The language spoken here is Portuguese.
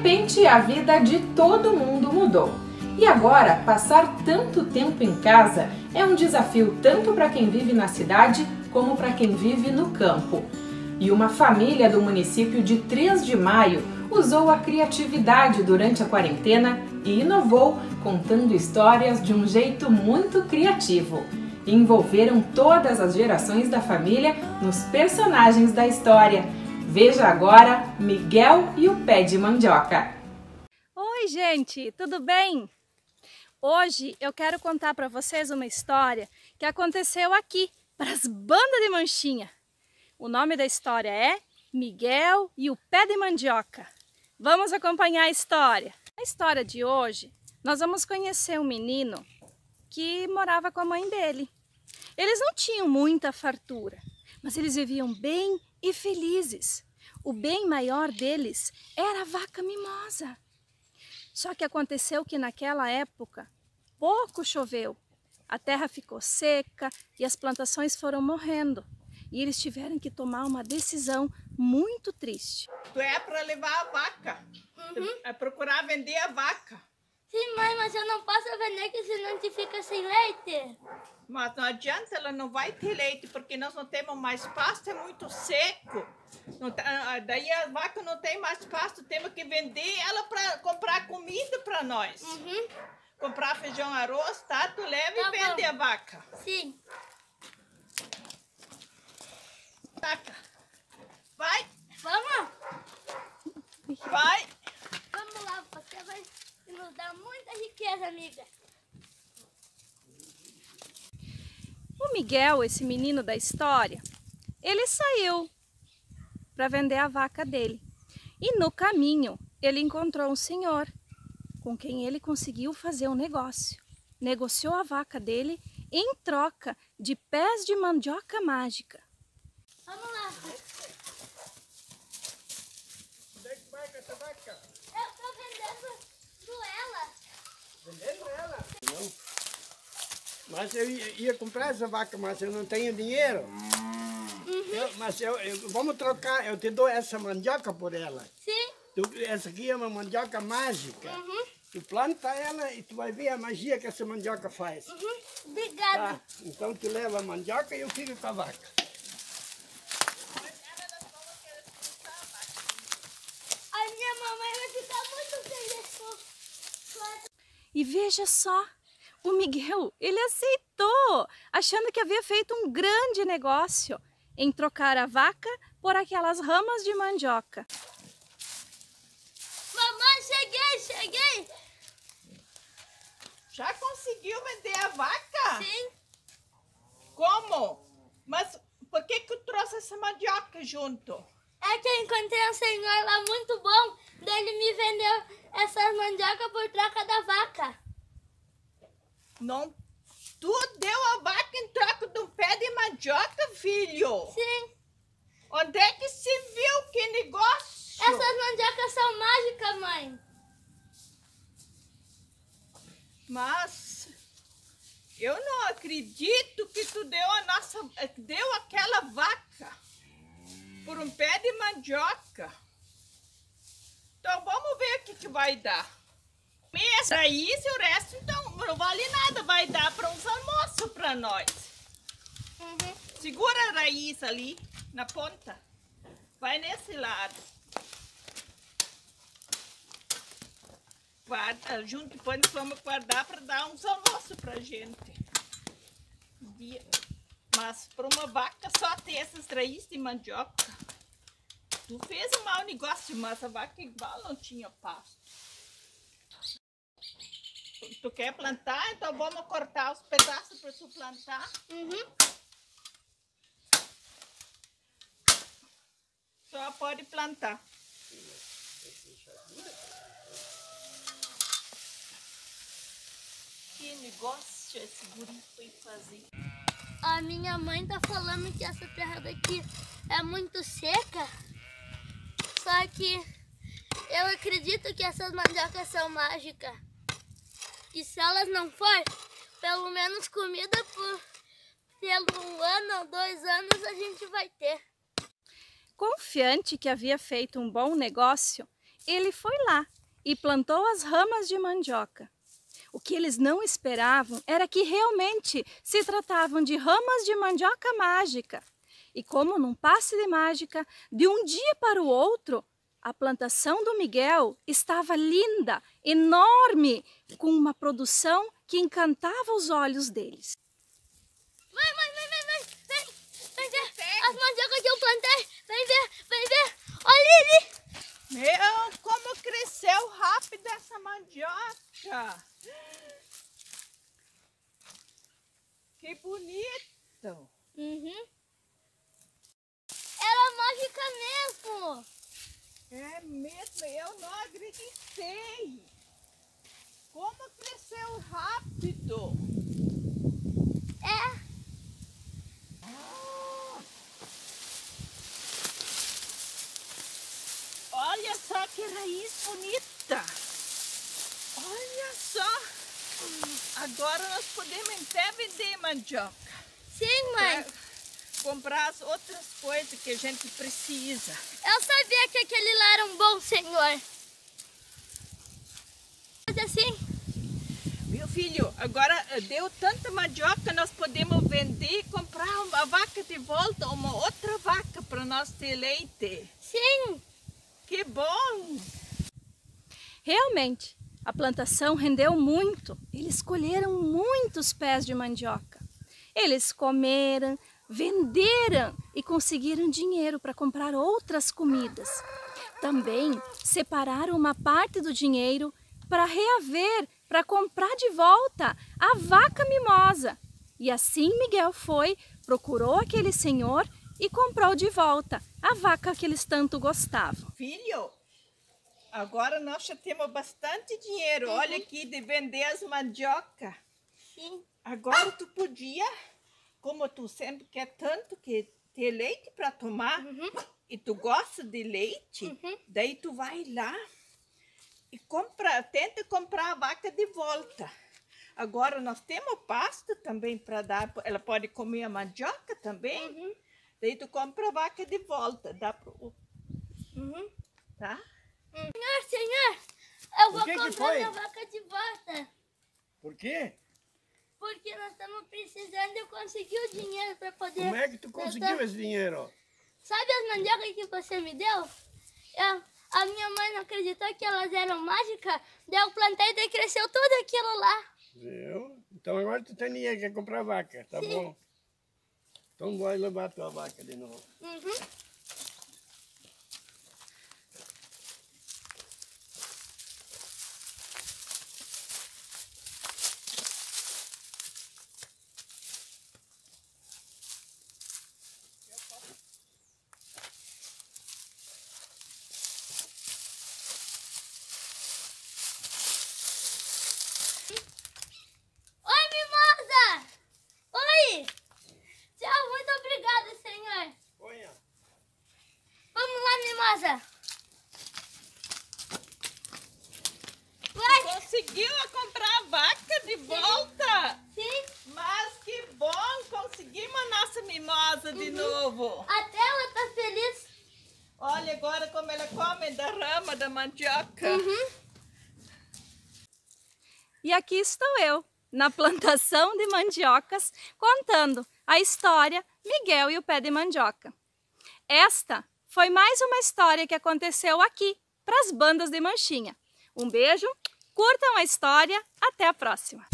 repente, a vida de todo mundo mudou. E agora, passar tanto tempo em casa é um desafio tanto para quem vive na cidade como para quem vive no campo. E uma família do município de 3 de Maio usou a criatividade durante a quarentena e inovou contando histórias de um jeito muito criativo. Envolveram todas as gerações da família nos personagens da história. Veja agora Miguel e o pé de mandioca. Oi, gente, tudo bem? Hoje eu quero contar para vocês uma história que aconteceu aqui, para as bandas de manchinha. O nome da história é Miguel e o pé de mandioca. Vamos acompanhar a história. Na história de hoje, nós vamos conhecer um menino que morava com a mãe dele. Eles não tinham muita fartura, mas eles viviam bem e felizes. O bem maior deles era a vaca mimosa. Só que aconteceu que naquela época pouco choveu. A terra ficou seca e as plantações foram morrendo. E eles tiveram que tomar uma decisão muito triste. Tu é para levar a vaca. Uhum. É procurar vender a vaca. Sim, mãe, mas eu não posso vender que senão a gente fica sem leite. Mas não adianta, ela não vai ter leite, porque nós não temos mais pasto, é muito seco. Tá, ah, daí a vaca não tem mais pasto, temos que vender ela para comprar comida para nós. Uhum. Comprar feijão, arroz, tá? Tu leva tá e vende a vaca. Sim. Taca. Vai. Vamos. Vai. Vamos lá, você vai nos dar muita riqueza, amiga. O Miguel, esse menino da história, ele saiu para vender a vaca dele. E no caminho ele encontrou um senhor com quem ele conseguiu fazer um negócio. Negociou a vaca dele em troca de pés de mandioca mágica. Vamos lá. Onde é que vai com essa vaca? Eu tô vendendo ela. Vendendo ela? Não. Mas eu ia, ia, comprar essa vaca, mas eu não tenho dinheiro. Eu, mas eu, eu, vamos trocar, eu te dou essa mandioca por ela. Sim. Tu, essa aqui é uma mandioca mágica. Uhum. Tu planta ela e tu vai ver a magia que essa mandioca faz. Uhum. Obrigada. Tá? Então tu leva a mandioca e eu fico com a vaca. A minha mamãe vai ficar muito feliz com... E veja só, o Miguel, ele aceitou, achando que havia feito um grande negócio em trocar a vaca por aquelas ramas de mandioca. Mamãe, cheguei, cheguei! Já conseguiu vender a vaca? Sim. Como? Mas por que que tu trouxe essa mandioca junto? É que eu encontrei um senhor lá muito bom, daí ele me vendeu essas mandioca por troca da vaca. Não Tu deu a vaca em troca de um pé de mandioca, filho? Sim. Onde é que se viu? Que negócio? Essas mandiocas são mágicas, mãe. Mas eu não acredito que tu deu a nossa, deu aquela vaca por um pé de mandioca. Então vamos ver o que, que vai dar. Essa aí, se o resto então não vale nada, vai dar para uns almoços para nós. Uhum. Segura a raiz ali, na ponta. Vai nesse lado. Guarda, junto, depois vamos guardar para dar uns almoços pra gente. Mas para uma vaca só ter essas raízes de mandioca. Tu fez um mau negócio, mas a vaca igual não tinha pasto tu quer plantar, então vamos cortar os pedaços para tu plantar. Uhum. Só pode plantar. Que negócio esse guri foi fazer? A minha mãe tá falando que essa terra daqui é muito seca. Só que eu acredito que essas mandiocas são mágicas. E se elas não for, pelo menos comida por pelo um ano ou dois anos a gente vai ter. Confiante que havia feito um bom negócio, ele foi lá e plantou as ramas de mandioca. O que eles não esperavam era que realmente se tratavam de ramas de mandioca mágica. E como num passe de mágica, de um dia para o outro, a plantação do Miguel estava linda, enorme, com uma produção que encantava os olhos deles. Mãe, mãe, mãe, vem, vem ver as mandiocas que eu plantei, vem ver, vem ver, olha ali. Meu, como cresceu rápido essa mandioca. Que bonito. Uhum. Era mágica mesmo. É mesmo, eu não acreditei. Como cresceu rápido. É. Ah. Olha só que raiz bonita. Olha só. Agora nós podemos até vender mandioca. Sim, mãe. Pra comprar as outras coisas que a gente precisa. Eu sabia que aquele lá era um bom senhor. Mas assim, Meu filho, agora eh, deu tanta mandioca, nós podemos vender e comprar uma vaca de volta, uma outra vaca para nós ter leite. sim. Que bom! Realmente, a plantação rendeu muito. Eles colheram muitos pés de mandioca. Eles comeram, venderam e conseguiram dinheiro para comprar outras comidas. Também separaram uma parte do dinheiro para reaver, para comprar de volta a vaca mimosa. E assim Miguel foi, procurou aquele senhor e comprou de volta a vaca que eles tanto gostavam. Filho, agora nós já temos bastante dinheiro. Olha aqui de vender as mandioca. Sim. Agora tu podia, como tu sempre quer tanto que ter leite para tomar e tu gosta de leite, daí tu vai lá e compra, tenta comprar a vaca de volta. Agora nós temos pasto também para dar, ela pode comer a mandioca também. Daí tu compra a vaca de volta, dá pro, Uhum. tá? Senhor, senhor, eu vou que que comprar foi? minha vaca de volta. Por quê? Porque nós estamos precisando eu conseguir o dinheiro para poder. Como é que tu conseguiu esse dinheiro? Sabe as mandiocas que você me deu? Eu, a minha mãe não acreditou que elas eram mágicas. Daí eu plantei e cresceu tudo aquilo lá. Viu? Então agora tu tem dinheiro, quer comprar vaca, tá bom? Então vai levar tua vaca de novo. Uhum. Oi, mimosa! Oi! Tchau, muito obrigada, senhor. Olha. Vamos lá, mimosa. Vai! Conseguiu comprar a vaca de volta? Sim, Mas que bom, conseguimos a nossa de novo. até ela tá feliz. Olha agora como ela come da rama da mandioca. E aqui estou eu, na plantação de mandiocas, contando a história Miguel e o pé de mandioca. Esta foi mais uma história que aconteceu aqui, para as bandas de Manchinha. Um beijo, curtam a história, até a próxima!